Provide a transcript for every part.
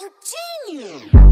You genius.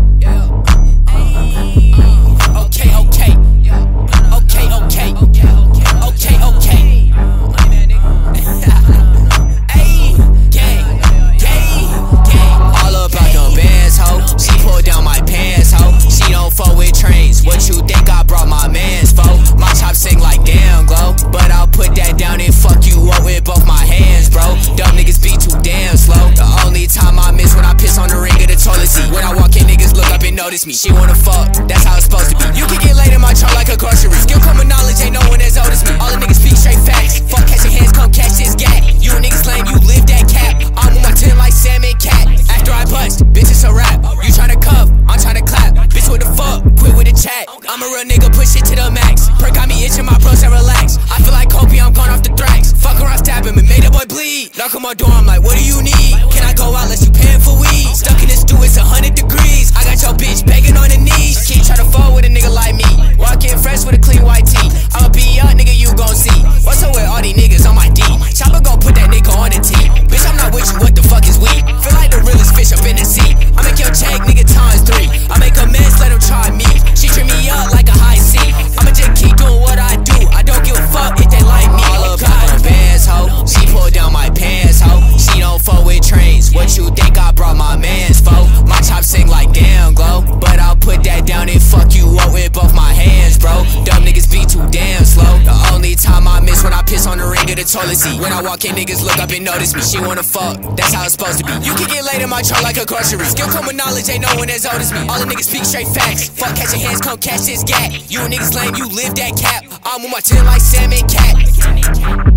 Notice me. She wanna fuck, that's how it's supposed to be. You can get laid in my trunk like a grocery. Skill common knowledge, ain't no one as old as me. All the niggas speak straight facts. Fuck catching hands, come catch this gat. You niggas lame, you live that cap. I'm on my tin like Sam and Cat. After I bust, bitch, it's a rap. You tryna cuff, I'm tryna clap. Bitch, what the fuck? Quit with the chat. I'm a real nigga, push it to the max. Perk got me itching, my bros and relax. I feel like Kobe, I'm gone off the thrax. Fuck around, stab him and made a boy bleed. Knock on my door, I'm like, what do you need? Can I go out, unless you paying for weed? Stuck in this stew, it's a hundred degrees. What you think I brought my mans for? My chops sing like damn glow. But I'll put that down and fuck you up with both my hands, bro. Dumb niggas be too damn slow. The only time I miss when I piss on the ring of the toilet seat. When I walk in, niggas look up and notice me. She wanna fuck, that's how it's supposed to be. You can get laid in my trunk like a grocery. Skill come with knowledge, ain't no one as old as me. All the niggas speak straight facts. Fuck catching hands, come catch this gap You niggas lame, you live that cap. I'm with my tin like Sam and Cat.